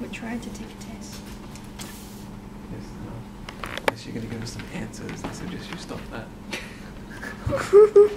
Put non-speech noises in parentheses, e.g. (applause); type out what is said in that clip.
We tried to take a test. Yes, no. You're gonna give us some answers, I suggest you stop that. (laughs) (laughs)